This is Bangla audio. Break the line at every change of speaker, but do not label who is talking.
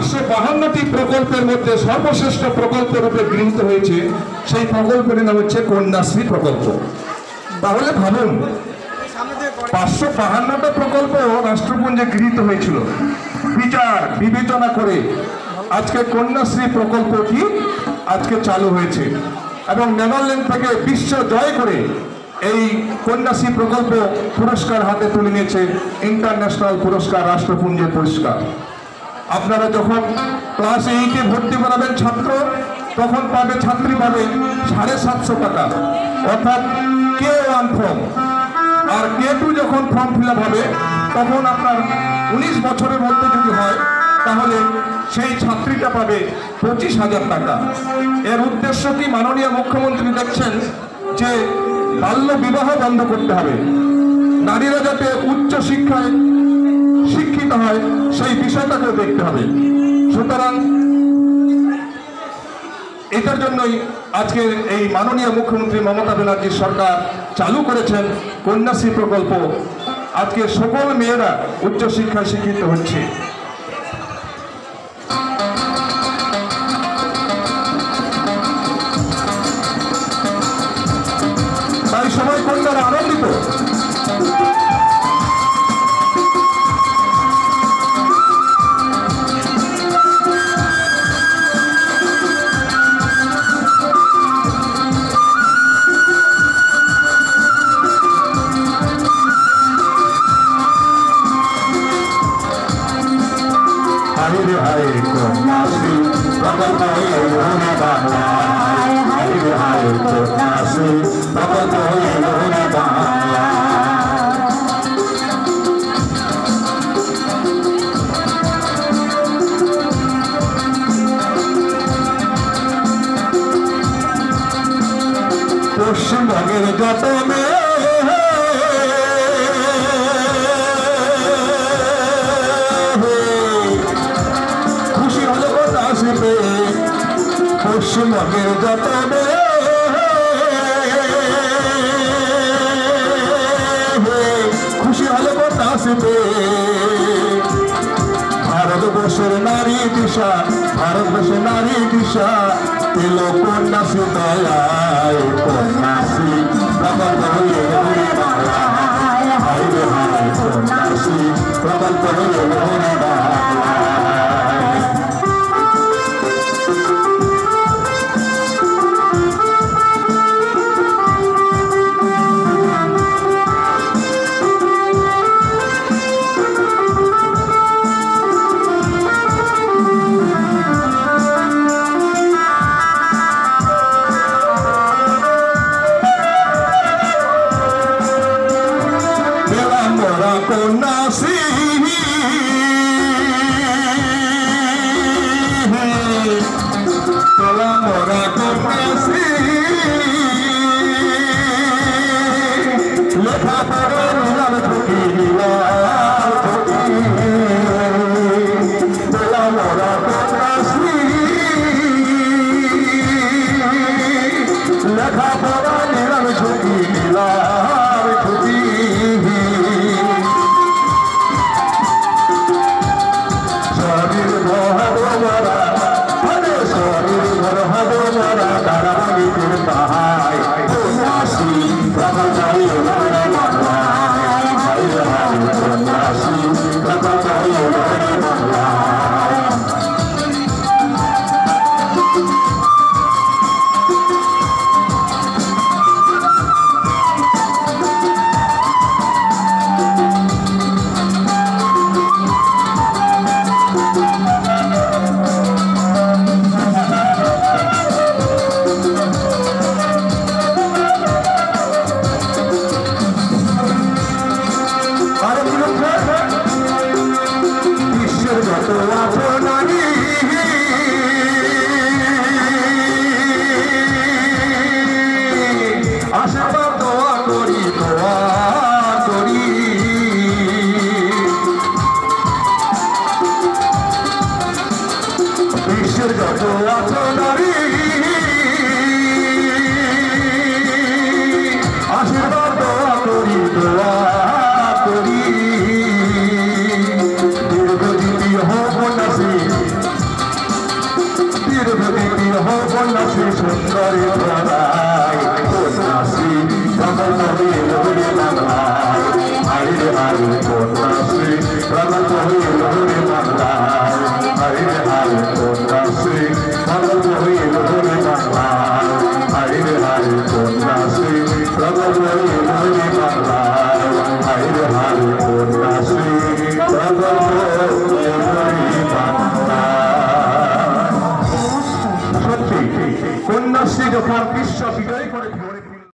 পাঁচশো বাহান্নটি প্রকল্পের মধ্যে সর্বশ্রেষ্ঠ প্রকল্প রূপে গৃহীত হয়েছে, সেই প্রকল্পের নাম হচ্ছে কন্যাশ্রী প্রকল্প। তাহলে ভাবুন, পাঁচশো বাহান্নটা প্রকল্প রাষ্ট্রপুঞ্জে গৃহীত হয়েছিল। বিচার, বিবেচনা করে আজকে কন্যাশ্রী প্রকল্পটি আজকে চালু হয়েছে। এবং নেদারল্যান্ড থেকে বিশ্ব জয় করে এই কন্যাশ্রী প্রকল্প পুরস্কার হাতে তুলে নিয়েছে, ইন্টারন্যাশনাল পুরস্কার রাষ্ট্রপুঞ্জের পুরস্কার। আপনারা যখন ক্লাস এইটে ভর্তি করাবেন ছাত্র, তখন পাবে ছাত্রী পাবে সাড়ে সাতশো টাকা। অর্থাৎ কে ওয়ান ফর্ম আর কে টু যখন ফর্ম ফিল হবে, তখন আপনার উনিশ বছরের মধ্যে যদি হয়, তাহলে সেই ছাত্রীটা পাবে পঁচিশ হাজার টাকা। এর উদ্দেশ্য কি মাননীয় মুখ্যমন্ত্রী দেখছেন? যে বাল্য বিবাহ বন্ধ করতে হবে। নারীরা যাতে উচ্চ শিক্ষায় শিক্ষিত হয়, সেই বিষয়টাকেও দেখতে হবে। সুতরাং এটার জন্যই আজকে এই মাননীয় মুখ্যমন্ত্রী মমতা ব্যানার্জির সরকার চালু করেছেন কন্যাশ্রী প্রকল্প। আজকে সকল মেয়েরা উচ্চশিক্ষায় শিক্ষিত হচ্ছে।
প্রকল্প এলো রে বাংলায় হাইরে হাইরে কন্যাশ্রী প্রকল্প এলো রে বাংলায় পশ্চিমবঙ্গের যত মেয়ে পশ্চিমবঙ্গের যত খুশি হলে কথা ভারতবর্ষের নারী দিশা, ভারতবর্ষের নারী দিশা, এলো কন্যাশ্রী দয়ায় কন্যাশ্রী প্রকল্প Nara Nara Nara Sundari
Prabhu. দফার বিশ্ব বিজয়ী।